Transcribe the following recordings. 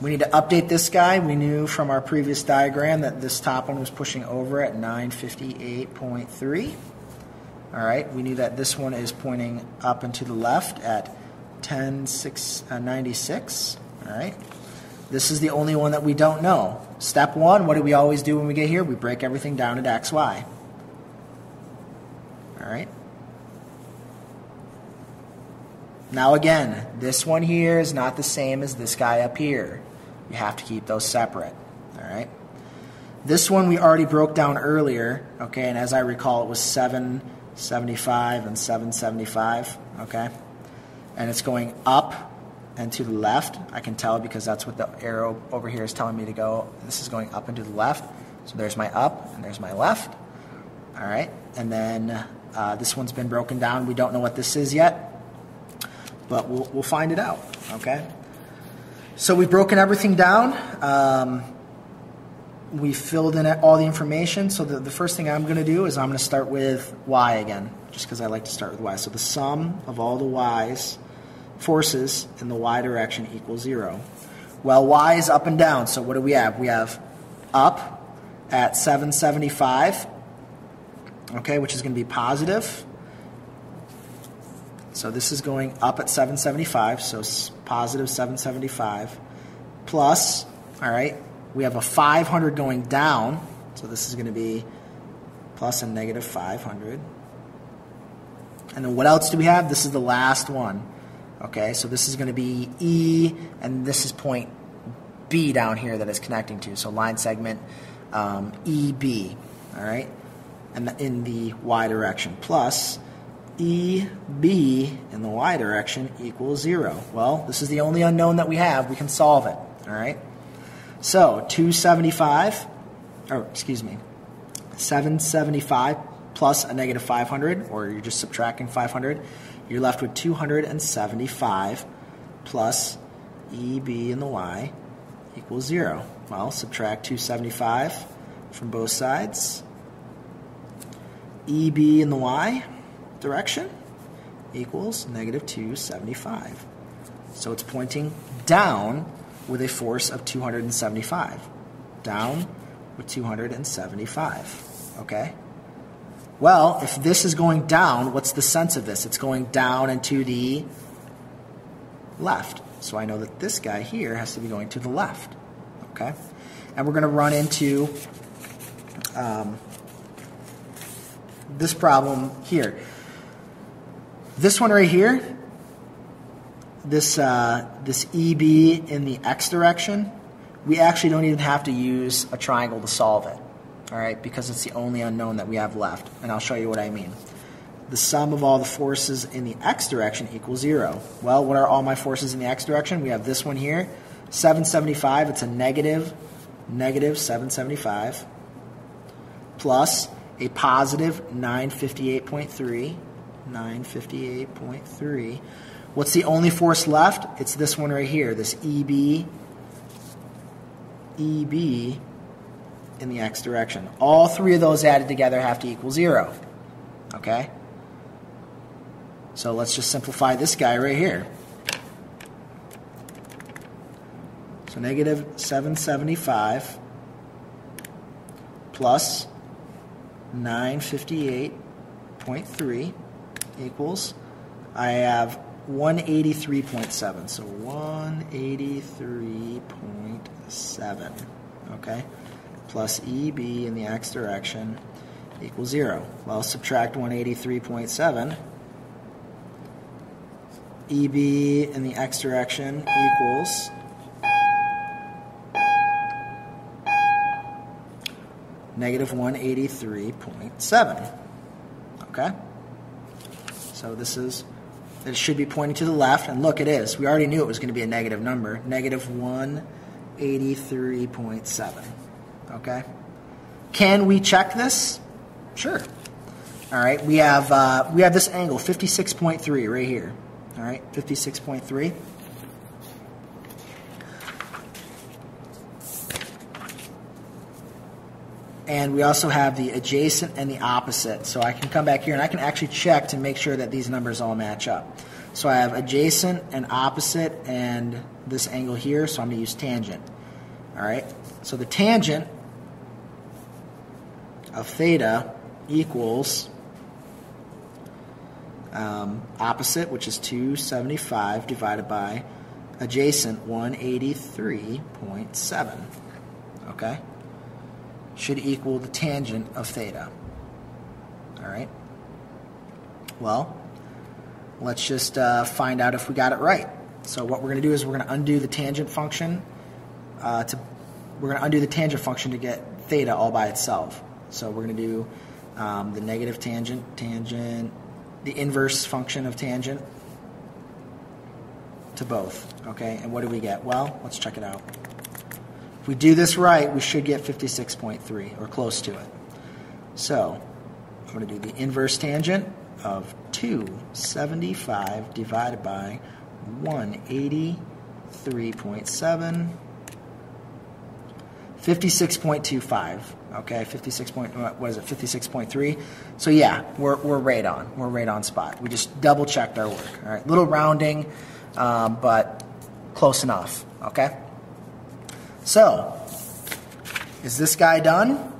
We need to update this guy. We knew from our previous diagram that this top one was pushing over at 958.3. All right, we knew that this one is pointing up and to the left at 1096. Uh, All right, this is the only one that we don't know. Step one, what do we always do when we get here? We break everything down into XY. All right. Now again, this one here is not the same as this guy up here. You have to keep those separate. All right. This one we already broke down earlier, okay, and as I recall, it was 775 and 775, okay? And it's going up and to the left. I can tell because that's what the arrow over here is telling me to go. This is going up and to the left. So there's my up and there's my left. All right, and then uh, this one's been broken down. We don't know what this is yet, but we'll, we'll find it out, okay? So we've broken everything down. Um, we filled in all the information. So the, the first thing I'm going to do is I'm going to start with y again, just because I like to start with y. So the sum of all the y's forces in the y direction equals zero. Well, y is up and down. So what do we have? We have up at 775, okay, which is going to be positive. So this is going up at 775, so positive 775, plus, all right, we have a 500 going down, so this is going to be plus a negative 500. And then what else do we have? This is the last one. Okay, so this is going to be E, and this is point B down here that it's connecting to. So line segment um, EB, all right, and in the Y direction, plus EB in the Y direction equals zero. Well, this is the only unknown that we have. We can solve it, all right? So 275, or excuse me, 775 plus a negative 500, or you're just subtracting 500, you're left with 275 plus EB in the Y equals 0. Well, subtract 275 from both sides. EB in the Y direction equals negative 275. So it's pointing down with a force of 275. Down with 275. Okay? Well, if this is going down, what's the sense of this? It's going down and to the left. So I know that this guy here has to be going to the left. Okay? And we're going to run into um, this problem here. This one right here, this, uh, this EB in the x direction, we actually don't even have to use a triangle to solve it, all right, because it's the only unknown that we have left. And I'll show you what I mean. The sum of all the forces in the x direction equals zero. Well, what are all my forces in the x direction? We have this one here, 775, it's a negative, negative 775, plus a positive 958.3, 958.3. What's the only force left? It's this one right here, this EB, EB in the x direction. All three of those added together have to equal zero. Okay? So let's just simplify this guy right here. So negative 775 plus 958.3 equals, I have 183.7. So 183.7, okay? Plus EB in the x direction equals 0. Well, subtract 183.7. EB in the x direction equals negative 183.7. Okay? So this is, it should be pointing to the left, and look, it is. We already knew it was going to be a negative number, negative 183.7. Okay? Can we check this? Sure. All right, we have, uh, we have this angle, 56.3 right here. All right, 56.3. and we also have the adjacent and the opposite. So I can come back here and I can actually check to make sure that these numbers all match up. So I have adjacent and opposite and this angle here, so I'm going to use tangent. All right, so the tangent of theta equals um, opposite, which is 275, divided by adjacent 183.7. Okay? Should equal the tangent of theta. All right? Well, let's just uh, find out if we got it right. So what we're going to do is we're going to undo the tangent function uh, to we're going to undo the tangent function to get theta all by itself. So we're going to do um, the negative tangent, tangent, the inverse function of tangent to both. Okay, and what do we get? Well, let's check it out. We do this right, we should get 56.3 or close to it. So I'm going to do the inverse tangent of 275 divided by 183.7 56.25. Okay, 56 point, what is it, 56.3? So yeah, we're, we're right on. We're right on spot. We just double checked our work. All right, little rounding, um, but close enough. Okay? So, is this guy done?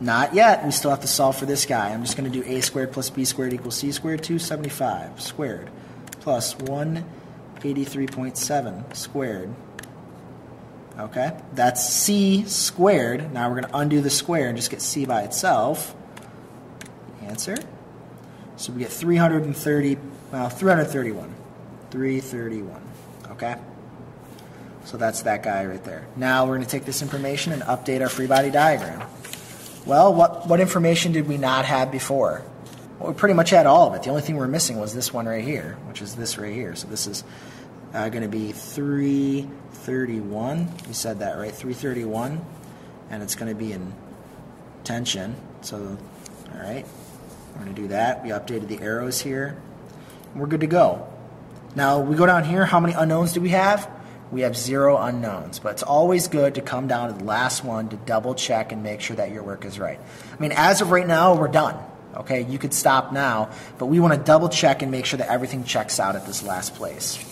Not yet. We still have to solve for this guy. I'm just going to do a squared plus b squared equals c squared, 275 squared, plus 183.7 squared Okay, that's c squared. Now we're going to undo the square and just get c by itself. Answer. So we get 330, well, 331. 331. Okay? So that's that guy right there. Now we're going to take this information and update our free body diagram. Well, what, what information did we not have before? Well, we pretty much had all of it. The only thing we're missing was this one right here, which is this right here. So this is uh, going to be 331. You said that, right? 331. And it's going to be in tension. So, all right. We're going to do that. We updated the arrows here. We're good to go. Now, we go down here. How many unknowns do we have? We have zero unknowns. But it's always good to come down to the last one to double check and make sure that your work is right. I mean, as of right now, we're done. Okay, you could stop now, but we want to double check and make sure that everything checks out at this last place.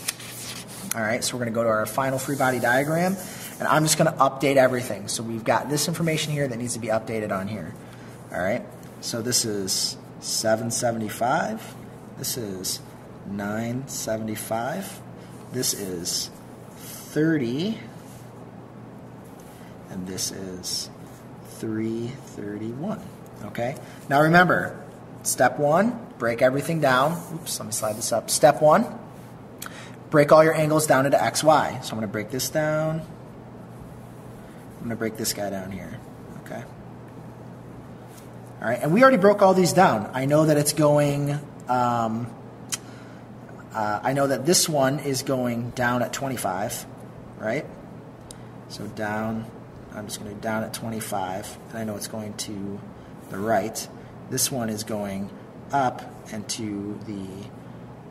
All right, so we're going to go to our final free body diagram, and I'm just going to update everything. So we've got this information here that needs to be updated on here. All right, so this is 775. This is 975. This is 30. And this is 331. Okay? Now remember, step one, break everything down. Oops, let me slide this up. Step one, break all your angles down into x, y. So I'm going to break this down. I'm going to break this guy down here. Okay. All right, and we already broke all these down. I know that it's going. Um, uh, I know that this one is going down at 25, right? So down. I'm just going to down at 25, and I know it's going to the right. This one is going up and to the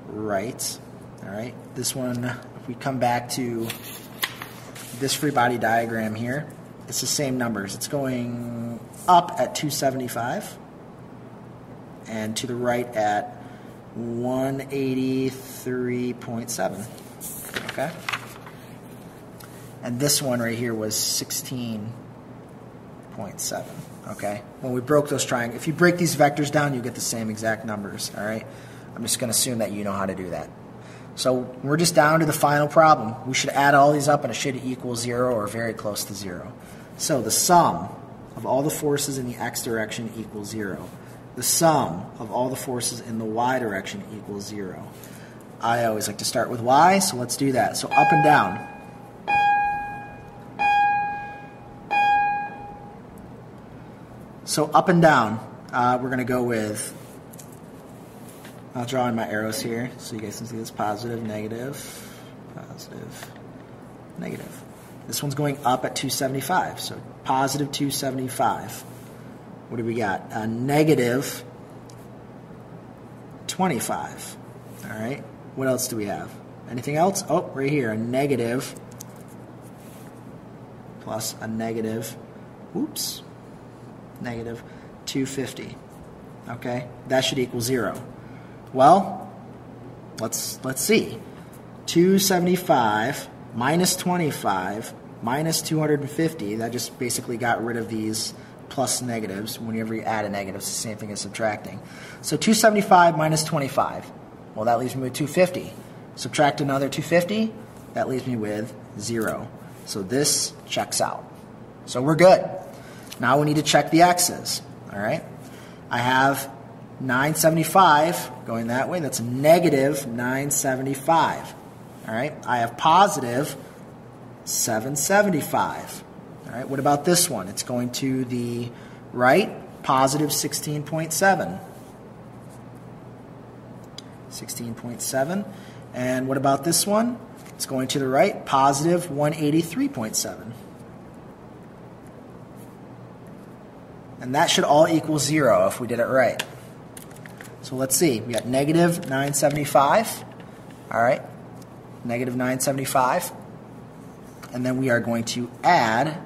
right. All right, this one, if we come back to this free body diagram here, it's the same numbers. It's going up at 275 and to the right at 183.7. Okay? And this one right here was 16.7. Okay? When we broke those triangles, if you break these vectors down, you get the same exact numbers. All right? I'm just going to assume that you know how to do that. So we're just down to the final problem. We should add all these up and it should equal zero or very close to zero. So the sum of all the forces in the x direction equals zero. The sum of all the forces in the y direction equals zero. I always like to start with y, so let's do that. So up and down. So up and down, uh, we're going to go with I'll draw in my arrows here so you guys can see this positive, negative, positive, negative. This one's going up at 275, so positive 275. What do we got? A negative 25. All right. What else do we have? Anything else? Oh, right here, a negative plus a negative, oops, negative 250. Okay, that should equal zero. Well, let's let's see. 275 minus 25 minus 250. That just basically got rid of these plus negatives. Whenever you add a negative, it's the same thing as subtracting. So 275 minus 25. Well, that leaves me with 250. Subtract another 250. That leaves me with 0. So this checks out. So we're good. Now we need to check the x's. All right. I have 975 going that way. That's negative 975. All right. I have positive 775. All right. What about this one? It's going to the right, positive 16.7. 16.7. And what about this one? It's going to the right, positive 183.7. And that should all equal 0 if we did it right. So let's see. We got negative 975. All right. Negative 975. And then we are going to add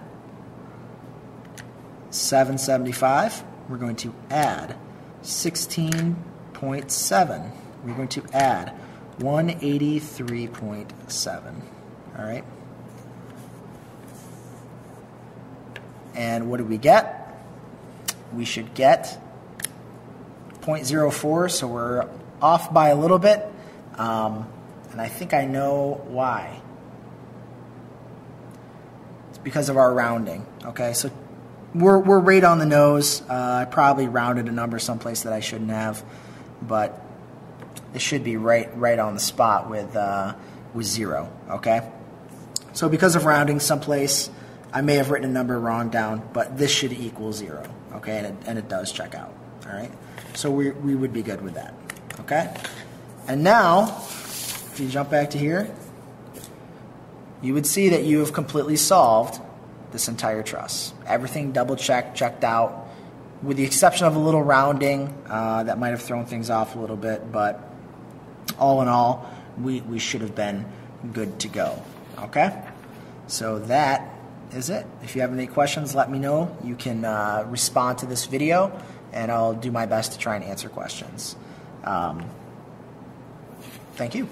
775. We're going to add 16.7. We're going to add 183.7. All right. And what do we get? We should get 0.04, so we're off by a little bit. Um, and I think I know why. It's because of our rounding. Okay, so we're, we're right on the nose. Uh, I probably rounded a number someplace that I shouldn't have, but it should be right right on the spot with uh, with zero. Okay, so because of rounding someplace, I may have written a number wrong down, but this should equal zero. Okay, and it, and it does check out. All right, so we we would be good with that. Okay, and now if you jump back to here, you would see that you have completely solved this entire truss. Everything double checked, checked out, with the exception of a little rounding uh, that might have thrown things off a little bit, but all in all, we, we should have been good to go. Okay? So that is it. If you have any questions, let me know. You can uh, respond to this video, and I'll do my best to try and answer questions. Um, thank you.